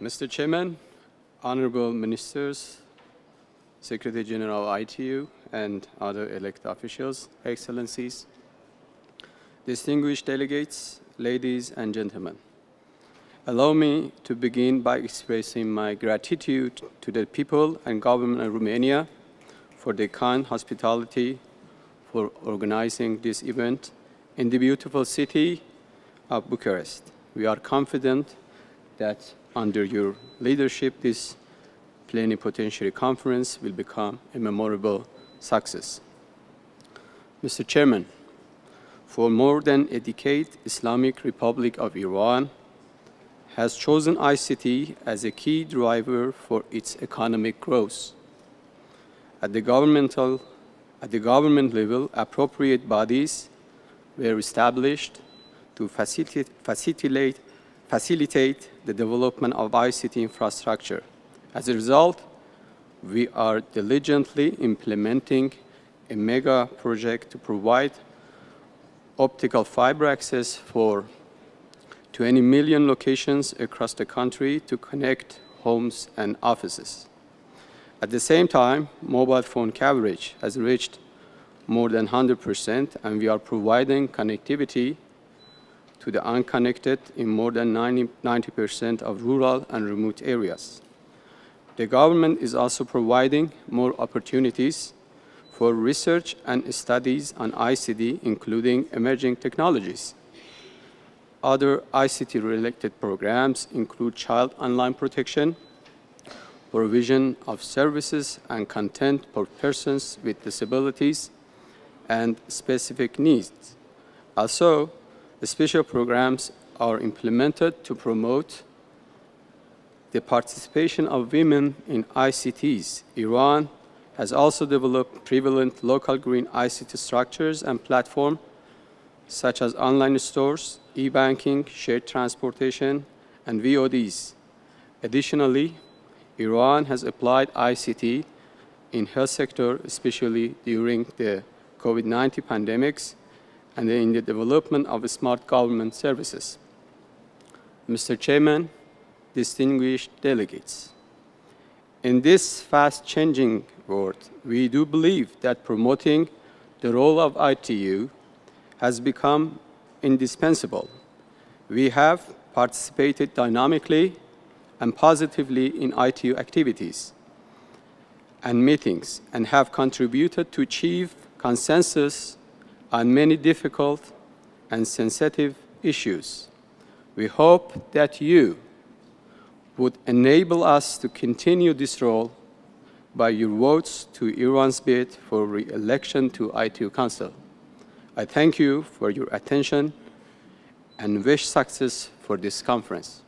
Mr. Chairman, honorable ministers, Secretary General of ITU, and other elected officials, excellencies, distinguished delegates, ladies and gentlemen. Allow me to begin by expressing my gratitude to the people and government of Romania for their kind hospitality for organizing this event in the beautiful city of Bucharest. We are confident that under your leadership, this plenipotentiary conference will become a memorable success. Mr. Chairman, for more than a decade, Islamic Republic of Iran has chosen ICT as a key driver for its economic growth. At the governmental at the government level, appropriate bodies were established to facilitate, facilitate, the development of ICT infrastructure. As a result, we are diligently implementing a mega project to provide optical fiber access for 20 million locations across the country to connect homes and offices. At the same time, mobile phone coverage has reached more than 100%, and we are providing connectivity to the unconnected in more than 90% of rural and remote areas. The government is also providing more opportunities for research and studies on ICT, including emerging technologies. Other ICT-related programs include child online protection, provision of services and content for persons with disabilities and specific needs. Also, special programs are implemented to promote the participation of women in ICTs. Iran has also developed prevalent local green ICT structures and platforms such as online stores, e-banking, shared transportation, and VODs. Additionally, Iran has applied ICT in health sector, especially during the COVID-19 pandemics and in the development of smart government services. Mr. Chairman, distinguished delegates, in this fast-changing world, we do believe that promoting the role of ITU has become indispensable. We have participated dynamically and positively in ITU activities and meetings and have contributed to achieve consensus on many difficult and sensitive issues. We hope that you would enable us to continue this role by your votes to Iran's bid for re-election to ITU Council. I thank you for your attention and wish success for this conference.